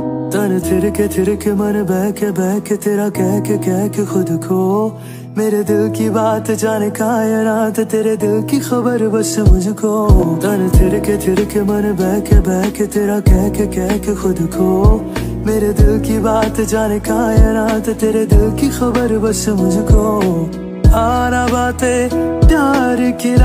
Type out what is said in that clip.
तन थिरके थिरके मन बहके बहके तेरा कह के कह के खुद को। मेरे दिल की बात जाने का ये रात? तेरे दिल की खबर बस मुझको। तन थिरके थिरके मन बहके बहके तेरा कह के कह के खुद को। मेरे दिल की बात जाने का ये रात? तेरे दिल की खबर बस मुझको। आना बातें प्यार की